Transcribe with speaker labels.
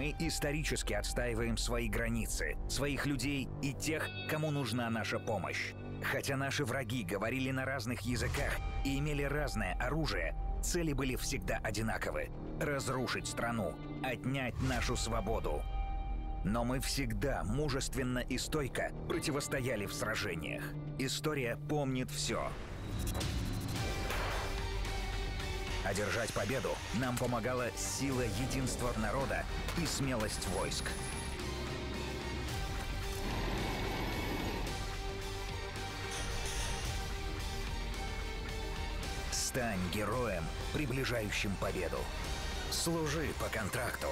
Speaker 1: Мы исторически отстаиваем свои границы, своих людей и тех, кому нужна наша помощь. Хотя наши враги говорили на разных языках и имели разное оружие, цели были всегда одинаковы — разрушить страну, отнять нашу свободу. Но мы всегда мужественно и стойко противостояли в сражениях. История помнит все. Одержать победу нам помогала сила единства народа и смелость войск. Стань героем, приближающим победу. Служи по контракту.